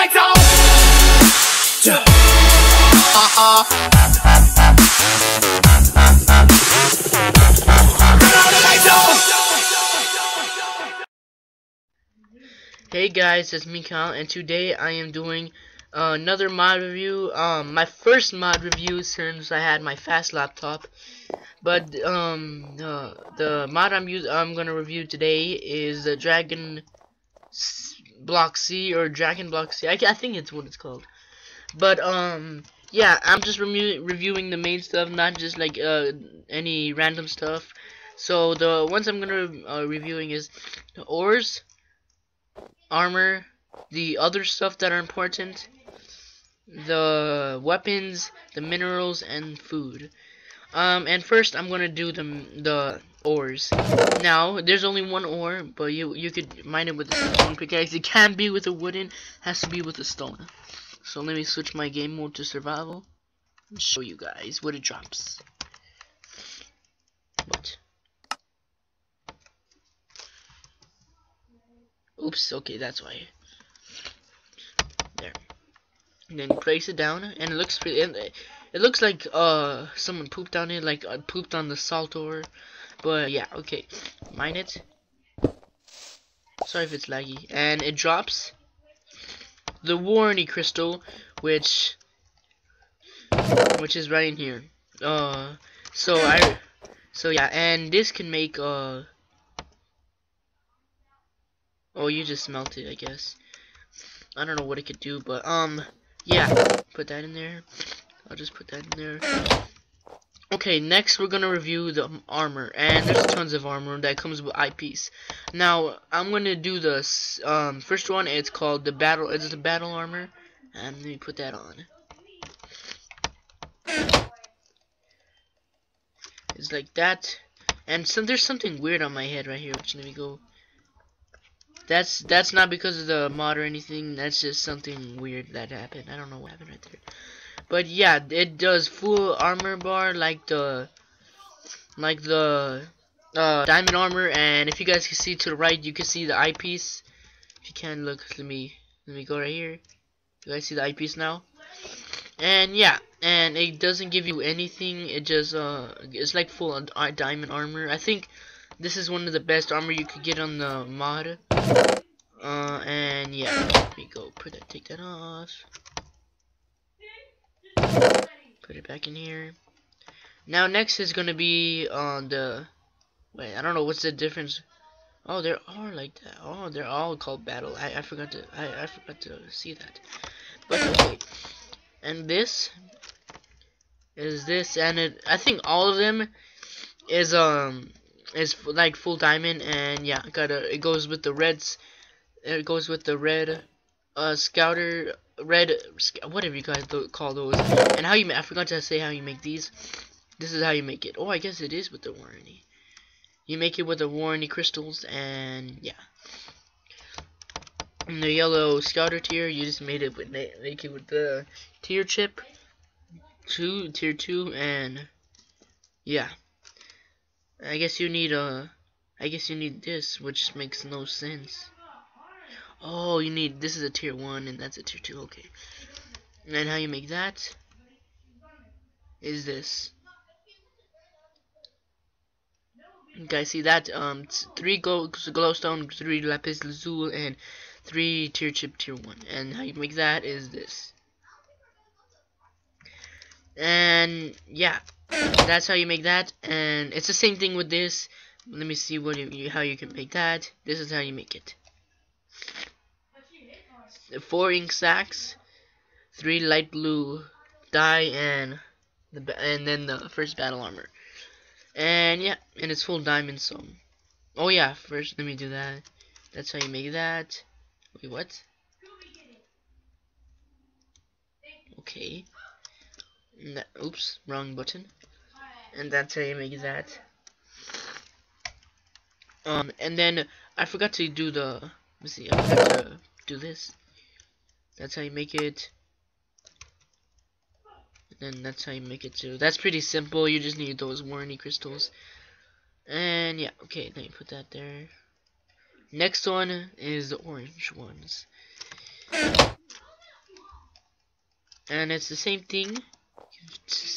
lights on. Hey guys, it's me Kyle, and today I am doing uh, another mod review. Um, my first mod review since I had my fast laptop. But um, uh, the mod I'm use I'm gonna review today is the Dragon Block C or Dragon Block C. I, I think it's what it's called. But um, yeah, I'm just remu reviewing the main stuff, not just like uh any random stuff. So the ones I'm gonna uh, reviewing is the ores armor, the other stuff that are important, the weapons, the minerals, and food. Um, and first I'm gonna do the the ores. Now there's only one ore, but you you could mine it with a stone pickaxe. It can be with a wooden, has to be with a stone. So let me switch my game mode to survival and show you guys what it drops. What? Oops, okay, that's why. There. And then place it down, and it looks pretty. It, looks like uh someone pooped on it, like uh, pooped on the salt ore. But yeah, okay, mine it. Sorry if it's laggy, and it drops the warranty crystal, which which is right in here. Uh, so I, so yeah, and this can make uh Oh, you just smelt it, I guess. I don't know what it could do, but, um, yeah. Put that in there. I'll just put that in there. Okay, next we're gonna review the armor, and there's tons of armor that comes with eyepiece. Now, I'm gonna do this, um, first one, it's called the battle, it's the battle armor, and let me put that on. It's like that, and there's something weird on my head right here, which let me go that's that's not because of the mod or anything. That's just something weird that happened. I don't know what happened right there. But yeah, it does full armor bar like the like the uh, diamond armor. And if you guys can see to the right, you can see the eyepiece. If you can look, let me let me go right here. You guys see the eyepiece now? And yeah, and it doesn't give you anything. It just uh, it's like full uh, diamond armor. I think this is one of the best armor you could get on the mod. Uh, and yeah, let me go put that, take that off. Put it back in here. Now next is gonna be on uh, the, wait, I don't know what's the difference. Oh, there are like that. Oh, they're all called battle. I, I forgot to, I, I forgot to see that. But okay. And this is this, and it, I think all of them is, um, is like full diamond and yeah got it goes with the reds it goes with the red uh scouter red whatever you guys call those and how you I forgot to say how you make these. This is how you make it. Oh I guess it is with the warranty. You make it with the warranty crystals and yeah. And the yellow scouter tier you just made it with make it with the tier chip two tier two and yeah. I guess you need a I guess you need this which makes no sense oh you need this is a tier 1 and that's a tier 2 okay. And how you make that is this. Guys see that um three glow glowstone three lapis lazuli and three tier chip tier 1 and how you make that is this. And yeah that's how you make that. And it's the same thing with this. Let me see what you, how you can make that. This is how you make it four ink sacks three light blue dye and the and then the first battle armor and yeah and it's full diamond so oh yeah first let me do that that's how you make that wait what okay that, oops wrong button and that's how you make that. Um, and then I forgot to do the. Let's see, I forgot to do this. That's how you make it. And that's how you make it too. That's pretty simple. You just need those warranty crystals. And yeah, okay, let me put that there. Next one is the orange ones. and it's the same thing.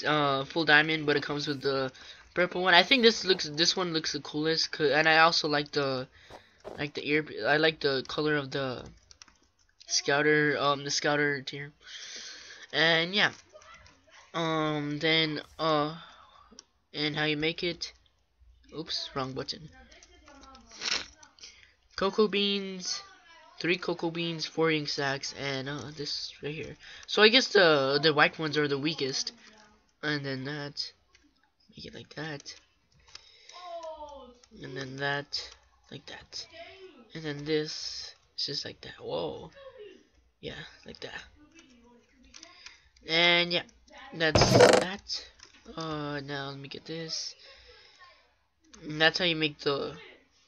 Uh, full diamond, but it comes with the purple one. I think this looks this one looks the coolest, and I also like the like the ear. I like the color of the scouter um the scouter tier. And yeah. Um then uh and how you make it. Oops, wrong button. Cocoa beans, three cocoa beans, four ink sacks, and uh, this right here. So I guess the the white ones are the weakest, and then that, make it like that, and then that, like that, and then this, it's just like that. Whoa, yeah, like that, and yeah, that's that. Uh, now let me get this. And that's how you make the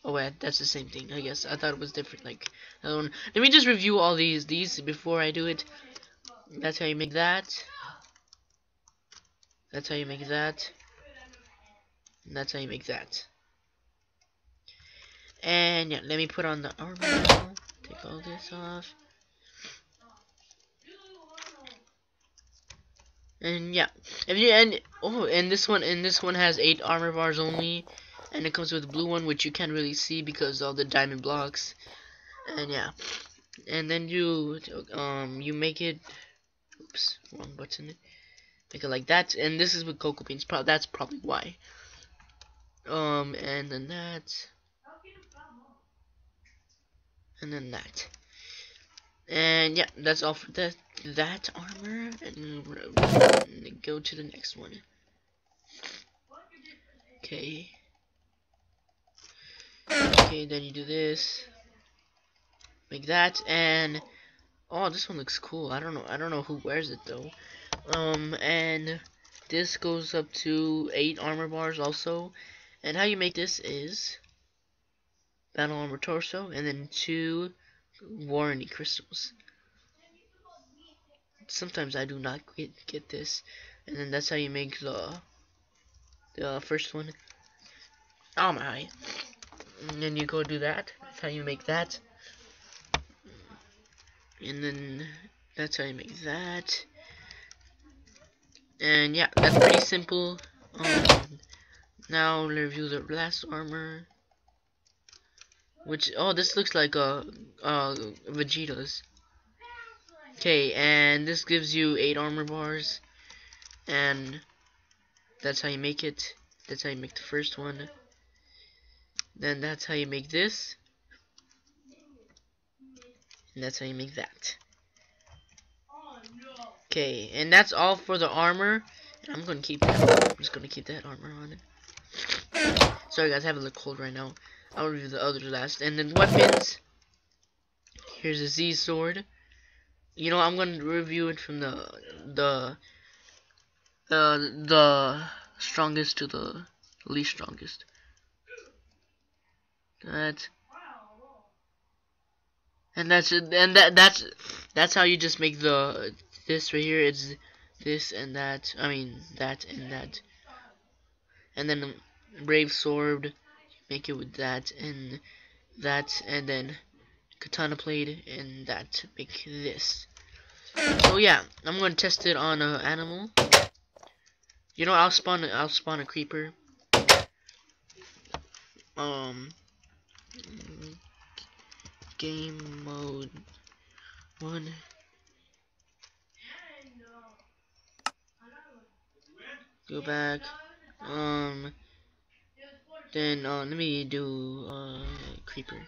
Oh wait, that's the same thing, I guess. I thought it was different, like. Let me just review all these, these before I do it. That's how you make that. That's how you make that. And that's how you make that. And yeah, let me put on the armor. Take all this off. And yeah, if you and oh, and this one and this one has eight armor bars only. And it comes with a blue one which you can't really see because all the diamond blocks. And yeah. And then you um you make it oops wrong button. Make it like that. And this is with cocoa beans. Pro that's probably why. Um and then that. And then that and yeah that's all for that that armor and go to the next one okay Okay, then you do this. Make that and oh this one looks cool. I don't know I don't know who wears it though. Um and this goes up to eight armor bars also. And how you make this is battle armor torso and then two warranty crystals. Sometimes I do not get, get this. And then that's how you make the the first one. Oh my and then you go do that that's how you make that and then that's how you make that and yeah that's pretty simple um, now review the last armor which oh this looks like a uh, Vegeta's okay and this gives you eight armor bars and that's how you make it that's how you make the first one then that's how you make this. And that's how you make that. Okay, and that's all for the armor. And I'm gonna keep that. I'm just gonna keep that armor on it. Sorry guys, I have a little cold right now. I'll review the other last. And then weapons. Here's a Z sword. You know, I'm gonna review it from the the uh, the strongest to the least strongest. That. And that's and that that's that's how you just make the this right here. It's this and that. I mean that and that. And then brave sword, make it with that and that, and then katana blade and that. Make this. So yeah, I'm gonna test it on an animal. You know, I'll spawn I'll spawn a creeper. Um game mode one go back um then uh, let me do uh, creeper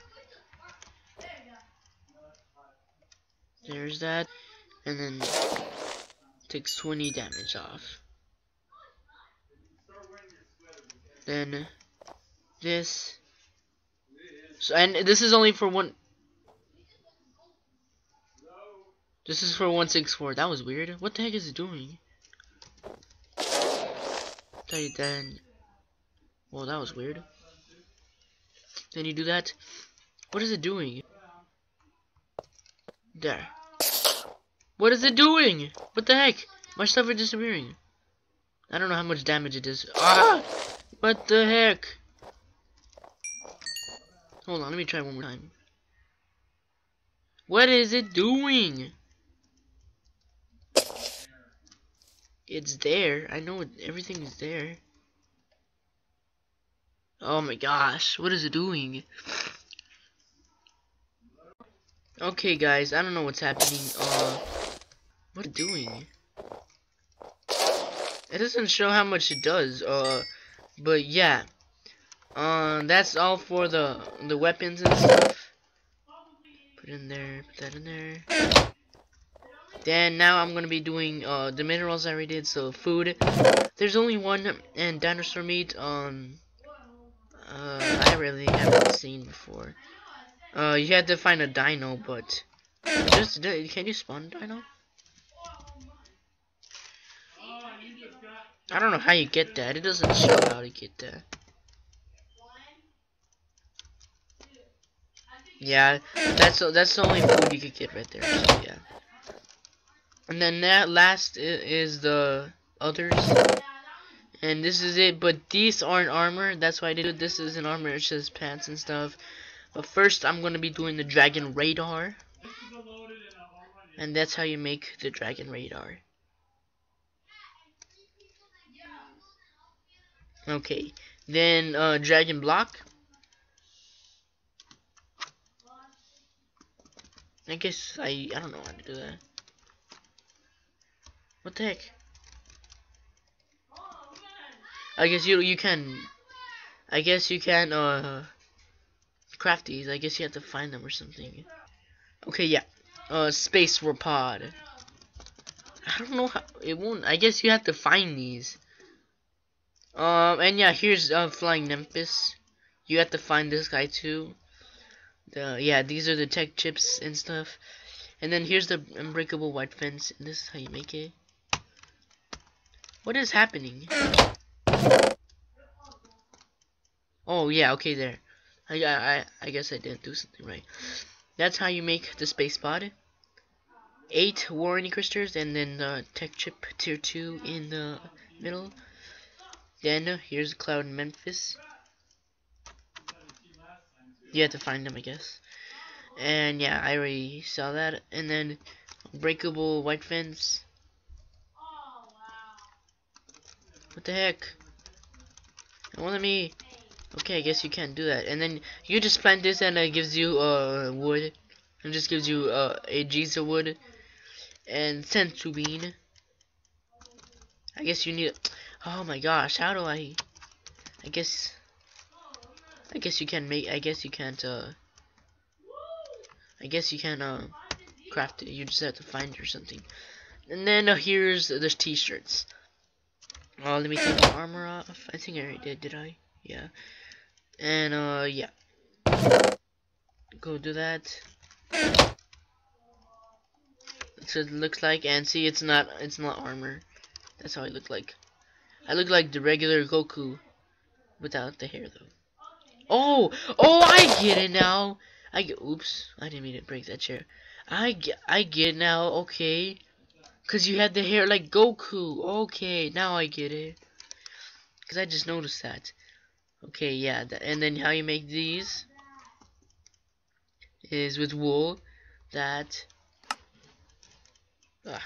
there's that and then takes 20 damage off then this so, and this is only for one. This is for 164. That was weird. What the heck is it doing? Then. Well, that was weird. Then you do that. What is it doing? There. What is it doing? What the heck? My stuff is disappearing. I don't know how much damage it is. Ah! What the heck? Hold on, let me try one more time. What is it doing? it's there. I know it, everything is there. Oh my gosh, what is it doing? Okay, guys, I don't know what's happening. Uh, what doing? It doesn't show how much it does. Uh, but yeah. Uh, that's all for the the weapons and stuff. Put in there. Put that in there. Then now I'm gonna be doing uh the minerals I already did. So food. There's only one and dinosaur meat. Um. I really haven't seen before. Uh, you had to find a dino, but just can you spawn dino? I don't know how you get that. It doesn't show how to get that. Yeah, that's that's the only food you could get right there. So yeah. And then that last is the others. And this is it, but these aren't armor. That's why I did it. This isn't armor. It's just pants and stuff. But first, I'm gonna be doing the dragon radar. And that's how you make the dragon radar. Okay, then uh, dragon block. I guess I I don't know how to do that. What the heck? I guess you you can. I guess you can uh craft these. I guess you have to find them or something. Okay, yeah. Uh, space pod. I don't know how it won't. I guess you have to find these. Um, and yeah, here's uh, Flying Nimbus. You have to find this guy too. The yeah, these are the tech chips and stuff. And then here's the unbreakable white fence. And this is how you make it. What is happening? Oh yeah, okay there. I I I guess I didn't do something right. That's how you make the space pod. Eight warranty crystals and then the tech chip tier two in the middle. Then here's Cloud Memphis. You have to find them, I guess. And yeah, I already saw that. And then breakable white fence. What the heck? Won't let me. Okay, I guess you can't do that. And then you just plant this, and it gives you uh wood. It just gives you uh, a Giza wood and senzu bean. I guess you need. Oh my gosh, how do I? I guess. I guess you can make. I guess you can't. Uh. I guess you can uh, craft it. You just have to find it or something. And then uh, here's the t-shirts. Oh, let me take the armor off. I think I already did. Did I? Yeah. And uh, yeah. Go do that. That's what it looks like. And see, it's not. It's not armor. That's how I look like. I look like the regular Goku without the hair though. Oh, oh, I get it now. I get. Oops, I didn't mean to break that chair. I get. I get now. Okay, cause you had the hair like Goku. Okay, now I get it. Cause I just noticed that. Okay, yeah, and then how you make these is with wool. That. Ah,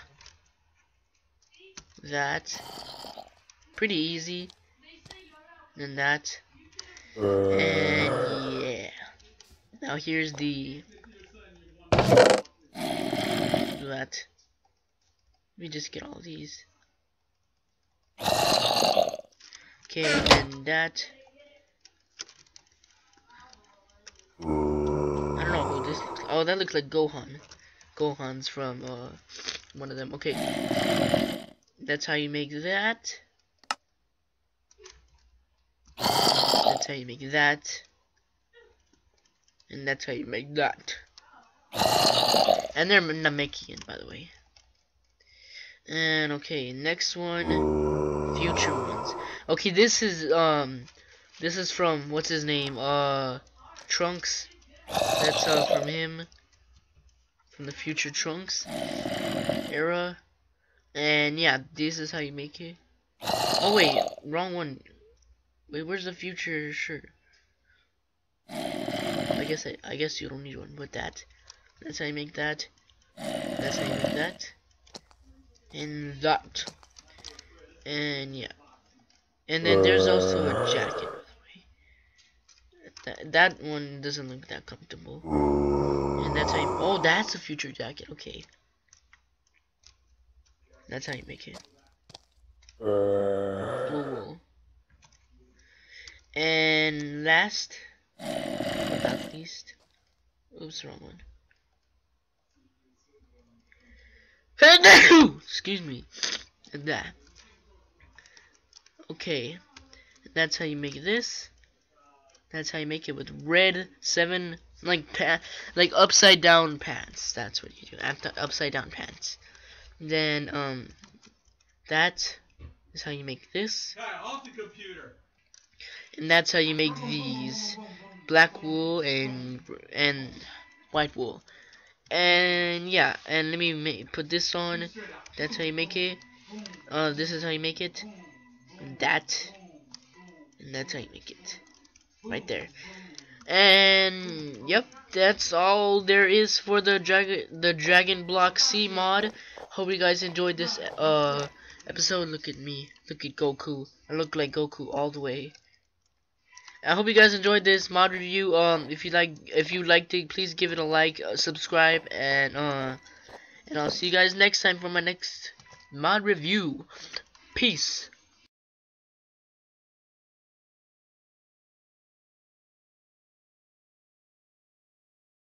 that pretty easy. And that. And yeah. Now here's the that. Let me just get all these. Okay, and that. I don't know who this looks like. Oh, that looks like Gohan. Gohan's from uh, one of them. Okay. That's how you make that. That's how you make that. And that's how you make that. And they're not making it, by the way. And okay, next one, future ones. Okay, this is um, this is from what's his name? Uh, Trunks. That's uh from him, from the future Trunks era. And yeah, this is how you make it. Oh wait, wrong one. Wait, where's the future shirt? I guess I, I guess you don't need one, but that. That's how you make that. That's how you make that. And that. And yeah. And then there's also a uh. jacket. That, that one doesn't look that comfortable. And that's how you, oh, that's a future jacket. Okay. That's how you make it. Uh. Blue wool. And last, but not least, oops, wrong one. Excuse me. And that. Okay. That's how you make this. That's how you make it with red seven like pa like upside down pants. That's what you do. After Upside down pants. Then um that is how you make this. off the computer. And that's how you make these black wool and and white wool. And yeah, and let me put this on. That's how you make it. Uh, this is how you make it. And that, and that's how you make it. Right there. And yep, that's all there is for the dragon the Dragon Block C mod. Hope you guys enjoyed this uh episode. Look at me. Look at Goku. I look like Goku all the way. I hope you guys enjoyed this mod review. Um, if you like, if you liked it, please give it a like, uh, subscribe, and uh, and I'll see you guys next time for my next mod review. Peace.